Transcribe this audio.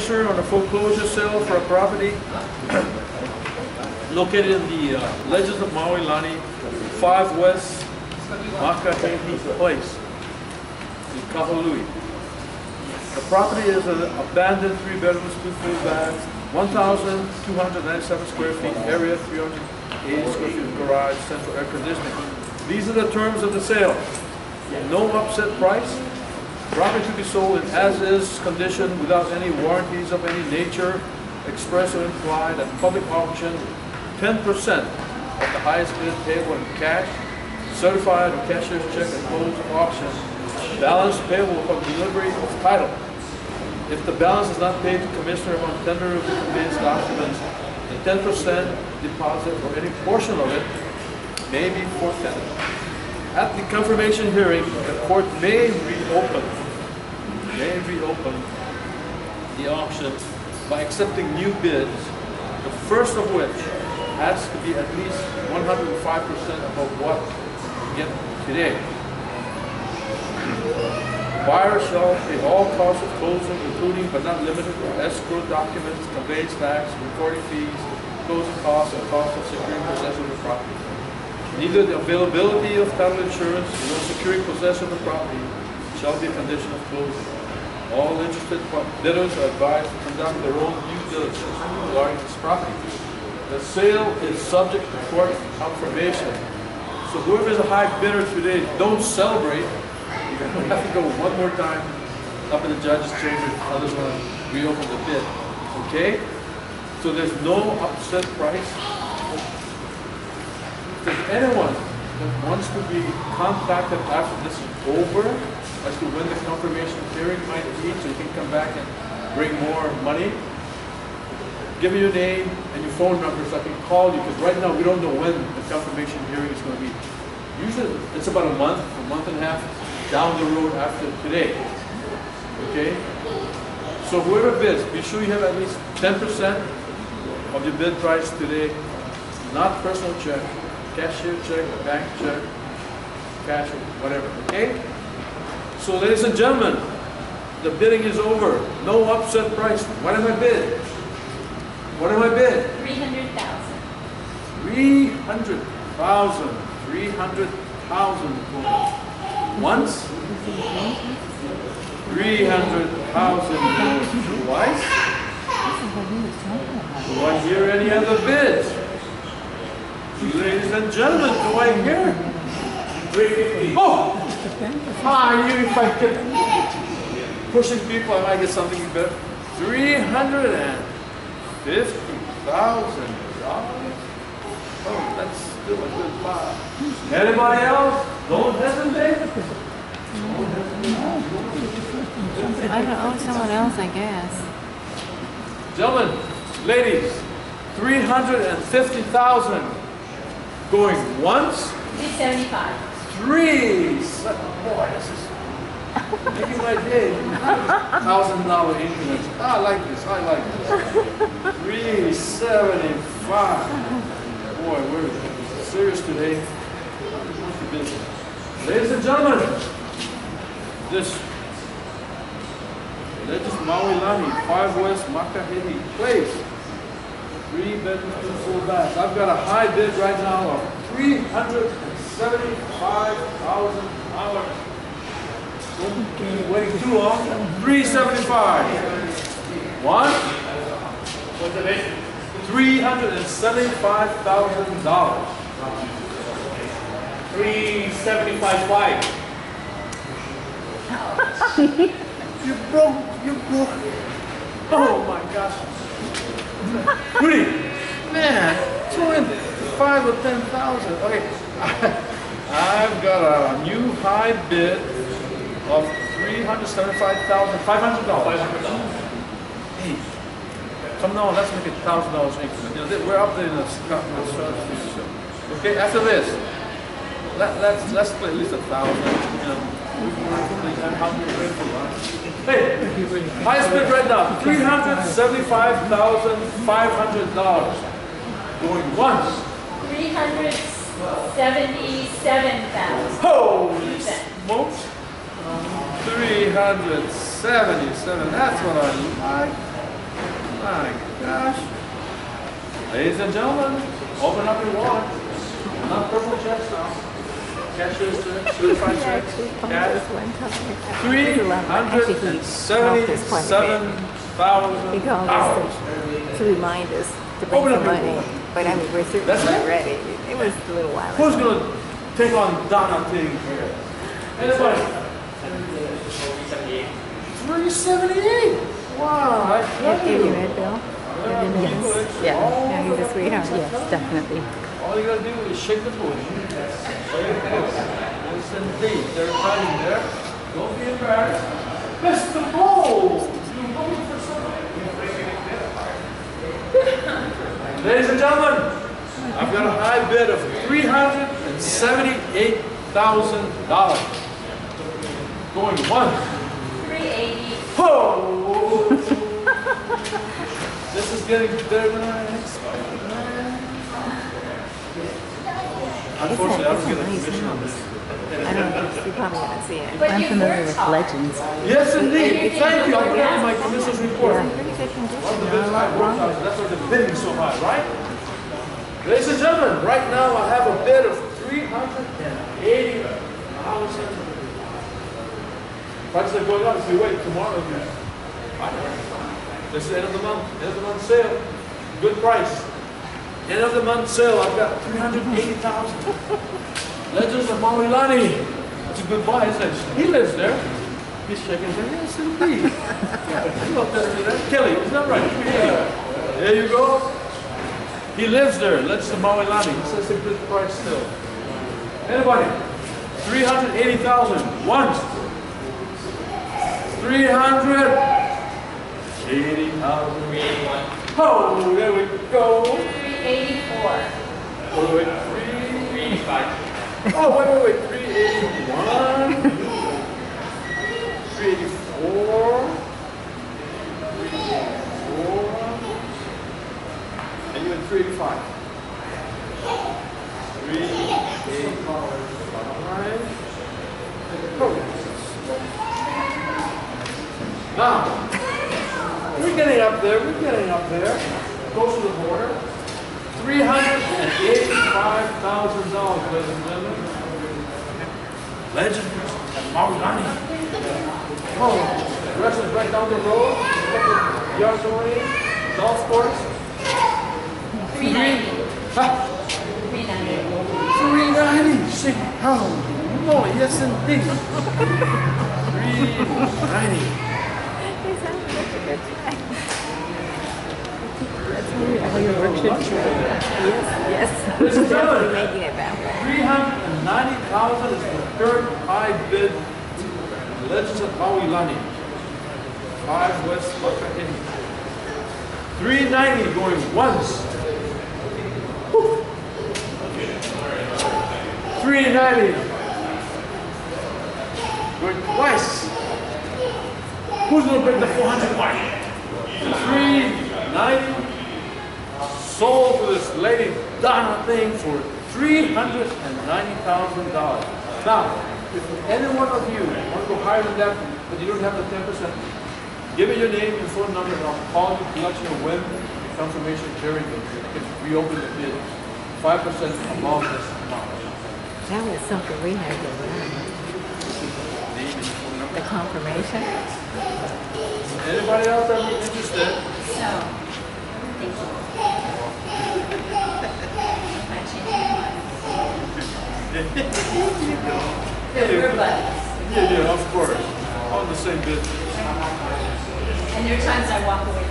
On a foreclosure sale for a property located in the uh, Legends of Maui Lani, 5 West Makahehi Place in Kahului. The property is an abandoned three bedrooms, two full baths, 1,297 square feet, area 380 square feet garage, central air conditioning. These are the terms of the sale. No upset price. Property to be sold in as-is condition without any warranties of any nature, express or implied, at public auction, 10% of the highest bid payable in cash, certified or cashier's check at close of auction, balance payable upon delivery of title. If the balance is not paid to Commissioner upon tender of the conveyance documents, the 10% deposit or any portion of it may be forfeited. At the confirmation hearing, the court may reopen, may reopen the auction by accepting new bids, the first of which has to be at least 105% above what we get today. Buyer shall pay all costs of closing, including but not limited to escrow documents, conveyance tax, recording fees, closing costs, and costs of securing possession of the property. Neither the availability of title insurance nor securing possession of the property shall be a condition of closing. All interested bidders are advised to conduct their own due diligence regarding this property. The sale is subject to court confirmation. So whoever is a high bidder today, don't celebrate. You're gonna have to go one more time up in the judge's chamber, others want to reopen the bid, okay? So there's no upset price. Anyone that wants to be contacted after this is over, as to when the confirmation hearing might be, so you can come back and bring more money, give me your name and your phone number so I can call you, because right now we don't know when the confirmation hearing is going to be. Usually it's about a month, a month and a half down the road after today. Okay? So whoever bids, be sure you have at least 10% of your bid price today, not personal check, cashier check, bank check, cash, whatever, okay? So ladies and gentlemen, the bidding is over. No upset price. What am I bid? What am I bid? Three hundred thousand. Three hundred thousand. Three hundred thousand. Once. Three hundred thousand twice. Do I hear any other bids? Ladies and gentlemen, do I hear? Oh! Ah, you if I keep pushing people, I might get something better. 350000 Oh, that's still a good buy. Anybody else? Don't hesitate. I don't owe someone else, I guess. Gentlemen, ladies, 350,000. Going once, Three seventy-five. three. se- Boy, this is making my day. Thousand dollar increments. I like this. I like this. Three seventy-five. Boy, we're serious today. Business? Ladies and gentlemen, this Legends Maui Lani, 5 West Makahehi Place. Three bedrooms, two full baths. I've got a high bid right now of three hundred and seventy-five thousand dollars. Waiting too long? Three seventy-five. One? What's the bid? Three hundred and seventy-five thousand dollars. Three seventy-five five. You broke, you broke. Oh my gosh. Rudy, man, two five or ten thousand. Okay, I've got a new high bid of three hundred seventy-five thousand, five hundred dollars. Five hundred dollars. Hey, come now, let's make it thousand dollars increment. We're up there in the Scotland. Okay, after this, let, let's, let's put at least a thousand, um, you know. Hey, highest bid right now, three hundred seventy-five thousand, five hundred dollars. Going once. Three hundred seventy-seven thousand. Holy smokes. Three hundred seventy-seven, that's what I like. My gosh. Ladies and gentlemen, open up your wallet. Not purple checks now. Cashier's check, certified checks, cash. Three hundred and seventy-seven thousand dollars. to, to remind us to bring Open some money. But I mean, we're certainly That's not ready. It was a little while Who's ago. gonna take on Donna here? Anybody? Three seventy-eight. Wow. I Yeah, gave you red bill? Yes. Yeah, yeah, he's a sweetheart. Yes, definitely. All you gotta do is shake the bush. Shake the bush. Yes, indeed. They're fighting there. Don't be embarrassed. Mr. Bowles! You voted for somebody. Ladies and gentlemen, I've got a high bid of three hundred and seventy-eight thousand dollars. Going once. Three eighty. Oh! this is getting better than I expected. Unfortunately, I don't get a commission on this. I don't know, you probably haven't seen it. But I'm familiar with taught. legends. Yes, indeed. Thank you. I'll put it my commissioner's report. Yeah, pretty good condition, One of the not a bids worked wrong. That's why the bidding so high, right? Ladies and gentlemen, right now I have a bid of three hundred and eighty thousand. Prices are going up. If we wait tomorrow, it'll be higher. This is end of the month, end of the month sale. Good price. End of the month sale, I've got three hundred and eighty thousand. Legends of Maui Lani. That's a good buy, isn't it? He lives there. He's shaking his head. Yes, indeed. You at me there. Kelly, is that right? Yeah. There you go. He lives there. Legends of Maui Lani. He says a good price still. Anybody? Three hundred eighty thousand. Once. Three hundred eighty thousand. Oh, there we go. Three eighty-four. Wait, wait, three. Three eighty-five. Oh, wait, wait, wait, three eighty-one. Three eighty-four. Three eighty-four. And you went three eighty-five. Three eighty-five. Now, we're getting up there, we're getting up there, close to the border. $385,000, ladies and gentlemen. Legend and Maui Lani. Oh, wrestlers right down the road. Yard away. Golf course. Three. Huh? 390. 390. Shit. Oh, boy, yes indeed. 390 me how your work should be Yes, yes. This is good. making it back. 390000 is the third high bid in Legends of Hawilani. 5 West Buckhead. 390 going once. 390. Going twice. Who's going to bid the 400 mark? 390 sold to this lady Donna thing for three hundred and ninety thousand dollars. Now, if any one of you want to go higher than that, but you don't have the ten percent, give me your name and phone number, and I'll call you to let you know when the confirmation hearing is. If we open the bid, five percent above this amount. That was something we had to learn. Name and phone number. The confirmation. Anybody else that be interested? So, thank you. I changed my mind. We're buddies. Yeah, yeah, of course. On the same bid. And there are times I walk away.